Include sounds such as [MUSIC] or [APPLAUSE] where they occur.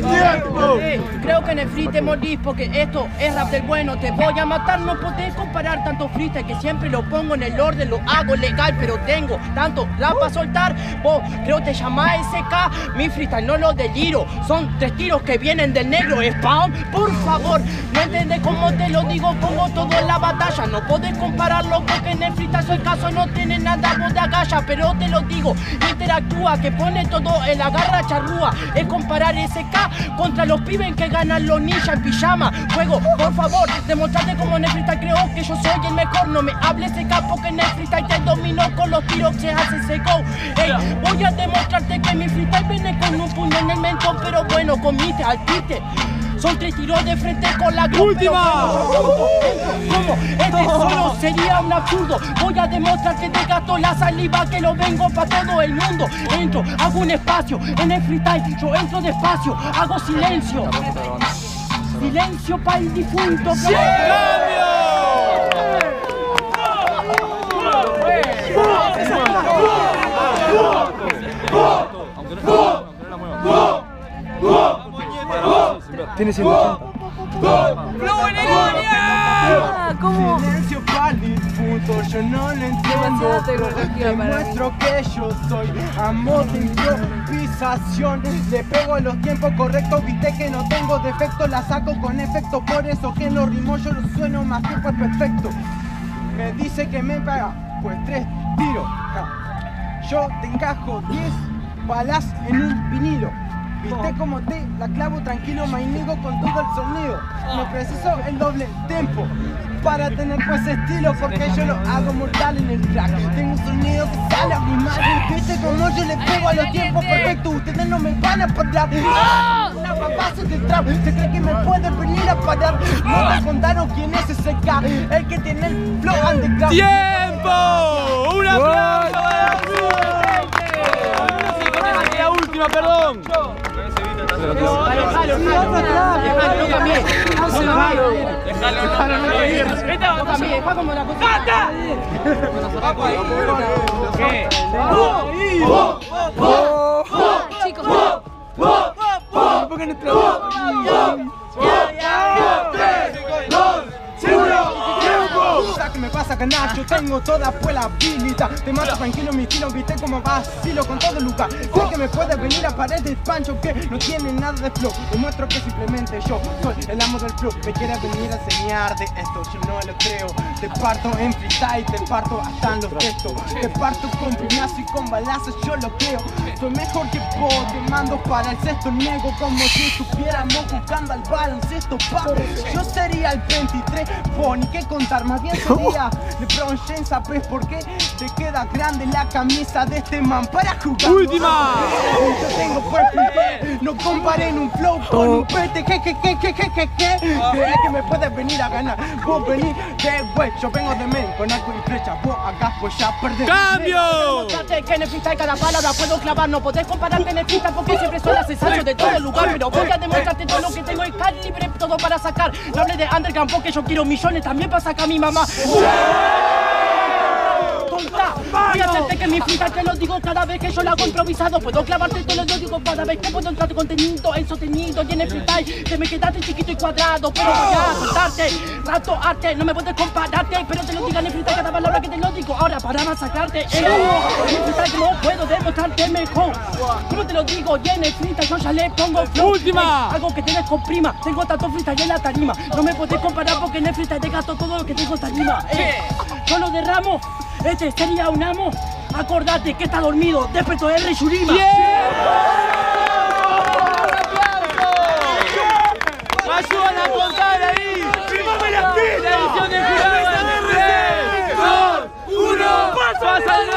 Eh, creo que en el free te morís porque esto es rap del bueno. Te voy a matar, no podés comparar tanto freestyle que siempre lo pongo en el orden, lo hago legal, pero tengo tanto rap para soltar. Vos creo te llama SK, mi freestyle no lo deliro. Son tres tiros que vienen del negro spam. Por favor, no entendés cómo te lo digo, pongo todo en la batalla. No podés compararlo porque en el freestyle soy caso, no tiene nada vos de agalla, pero te lo digo, interactúa, que pone todo en la garra charrúa. Es comparar SK contra los pibes que ganan los ninjas en pijama. Juego, por favor, demostrate como freestyle creo que yo soy el mejor. No me hables porque en el freestyle te domino con los tiros que hace seco. Ey, voy a demostrarte que mi freestyle viene con un puño en el mentón, pero bueno, comiste al. Son tres tiros de frente con la cruz, ¡Última! ¿Cómo? Este solo sería un absurdo. Voy a demostrar que te gasto la saliva, que lo vengo para todo el mundo. Entro, hago un espacio. En el freestyle yo entro despacio, hago silencio. Silencio para el difunto. Tiene 180. Ah, ¿Cómo? Silencio difunto, yo no lo entiendo. Mí. Demuestro que yo soy amor de improvisación. Le pego en los tiempos correctos, viste que no tengo defecto, la saco con efecto. Por eso que en los ritmos yo lo sueno más que pues perfecto. Me dice que me paga, pues tres tiros. Yo te encajo 10 balas en un vinilo. Viste como te la clavo tranquilo, mainigo con todo el sonido. No preciso el doble tempo para tener pues estilo, porque yo lo hago mortal en el track. Tengo un sonido que sale a mi madre. Viste como yo le pego a los tiempos perfectos. Ustedes no me van a parar. Una papazo de trap. ¿Se cree que me puede venir a parar? No me contaron quién es ese K, el que tiene el flow underground. ¡Tiempo! ¡Un aplauso! La última, perdón. Déjalo, déjalo, déjalo, no cambié. Déjalo, no cambié. No cambié, deja como la cosa. ¿Qué? Chicos, ¿Por qué no qué canacho? Tengo toda pues la habilidad. Te mato tranquilo, mi estilo, viste como vacilo con todo lugar. Sé que me puedes venir a pared de pancho que no tiene nada de flow. Demuestro que simplemente yo soy el amo del flow. Me quieres venir a enseñar de esto, yo no lo creo. Te parto en freestyle, te parto hasta en los textos Te parto con piñazo y con balazos, yo lo creo. Soy mejor que vos, te mando para el sexto. Niego como si estuviéramos jugando al baloncesto, pa Yo sería el 23, vos ni que contar, más bien sería [LAUGHS] LeBron James, ¿sabes por qué? Te queda grande la camisa de este man para jugar ¡Última! Yo tengo fuerte, no comparé en un flow con un pete, que que que que que que que Crees que me puedes venir a ganar, vos venís de güey, yo vengo de men, con arco y flecha, vos acá pues ya perdés. ¡Cambio! Que freestyle cada palabra puedo clavar. No podés el freestyle porque siempre la sensación de todo lugar. Pero voy a demostrarte todo lo que tengo el calibre Todo para sacar. No hablé de underground porque yo quiero millones También para sacar a mi mamá Voy a hacerte que mi freestyle te lo digo cada vez que yo lo hago improvisado Puedo clavarte todo lo digo cada vez que puedo entrar tu contenido El sostenido y en el freestyle. Te me quedaste chiquito y cuadrado Pero voy a soltarte Rato arte, no me puedes compararte Pero te lo digan en el freestyle cada palabra que te lo digo. Ahora para masacrarte En el freestyle no puedo demostrarte mejor. ¿Cómo te lo digo? Y en el freestyle yo ya le pongo flow. Última. Algo que te descomprima Tengo tanto freestyle en la tarima. No me podés comparar porque en el freestyle te gasto todo lo que tengo en tarima. Ey, Yo lo derramo Este sería un amo Acordate que está dormido Despertó el rey Shurima ¡Ayúdame a contar ahí! ¡Filmame la pista! ¡La edición de jurado! ¡3, 2, 1! ¡Pasa!